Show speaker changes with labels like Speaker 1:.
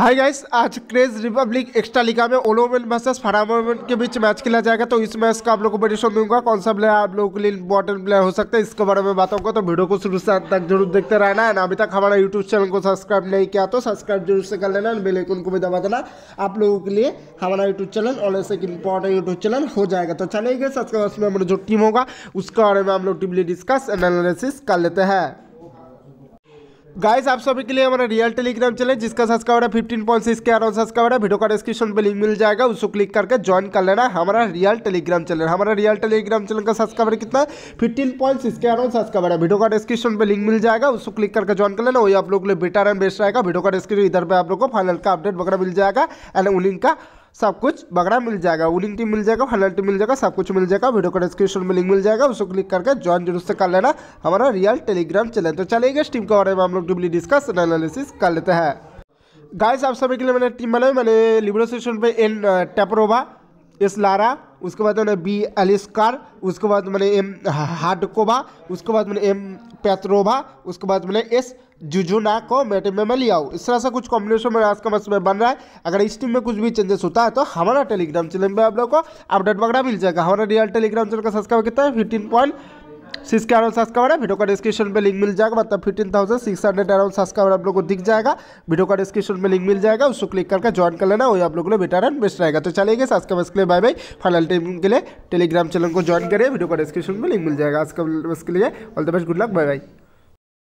Speaker 1: हाय guys आज craze Republic Extraliga में ओलोमेन वर्सेस फरामोमेन के बीच मैच खेला जाएगा। तो इस मैच का आप लोगों को प्रेडिक्शन दूँगा। कौन सा प्लेयर आप लोगों के लिए इंपॉर्टेंट प्लेयर हो सकता है, इसके बारे में बातों को तो वीडियो को शुरू से तक ज़रूर देखते रहना। है ना अभी तक हमारा यूट्यूब चैनल को सब्सक्राइब नहीं किया तो सब्सक्राइब ज़रूर से कर लेना। बेल आइकन को भी दबा देना। आप लोगों के लिए हमारा यूट्यूब चैनल और ऐसे एक इंपॉर्टेंट यूट्यूब चैनल हो जाएगा। तो चलेगा बाद में हमारा जो टीम होगा, उसके बारे में हम लोग टीमली डिस्कस एनालिसिस कर लेते हैं। गाइस आप सभी के लिए हमारा रियल टेलीग्राम चैनल जिसका सब्सक्राइबर है fifteen point six K around subscriber है। वीडियो का डिस्क्रिप्शन पे लिंक मिल जाएगा, उसको क्लिक करके ज्वाइन कर लेना हमारा रियल टेलीग्राम चैनल हमारा रियल टेलीग्राम चैनल का सब्सक्राइबर कितना? Fifteen point six K around subscriber है। वीडियो का डिस्क्रिप्शन पर लिंक मिल जाएगा, उसको क्लिक करके ज्वाइन कर लेना। वही आप लोग के लिए बेटर एंड बेस्ट रहेगा। वीडियो का डिस्क्रिप्शन इधर पर आप लोग को फाइनल का अपडेट वगैरह मिल जाएगा एंड उन का सब कुछ बगड़ा मिल जाएगा विनिंग टीम मिल जाएगा फाइनल टीम मिल जाएगा, सब कुछ मिल जाएगा, वीडियो का डिस्क्रिप्शन में लिंक मिल जाएगा उसको क्लिक करके ज्वाइन ज़रूर से कर लेना। हमारा रियल टेलीग्राम चैनल तो चलेगा इस टीम के बारे में हम लोग डिबली डिस्कस एनालिसिस कर लेते हैं। गाइस आप सभी के लिए मैंने टीम बनाई, मैंने लिबरो सेशन पे एन टेपरोवा एस लारा, उसके बाद मैंने बी एलिस्कार, उसके बाद मैंने एम हार्डकोबा उसके बाद मैंने एम पेत्रोवा उसके बाद मैंने एस जुजुना को मैं में मैं लिया हूँ। इस तरह से कुछ कॉम्बिनेशन में आज का मैच में बन रहा है। अगर इस टीम में कुछ भी चेंजेस होता है तो हमारा टेलीग्राम चैनल में आप लोग को अपडेट वगैरह मिल जाएगा। हमारा रियल टेलीग्राम चैनल का सब्सक्राइब कितना है? Fifteen point six K around subscriber है वीडियो का डिस्क्रिप्शन में लिंक मिल जाएगा मतलब fifteen thousand six hundred around subscriber आप लोग को दिख जाएगा। वीडियो का डिस्क्रिप्शन में लिंक मिल जाएगा, उसको क्लिक करके ज्वाइन कर लेना, वही आप लोगों को बेटर एंड बेस्ट रहेगा। तो चलेगा सब्सक्राइबर्स के लिए बाय बाय फाइनल टीम के लिए टेलीग्राम चैनल को ज्वाइन करिए वीडियो का डिस्क्रिप्शन में लिंक मिल जाएगा। आज के लिए all the best good luck bye bye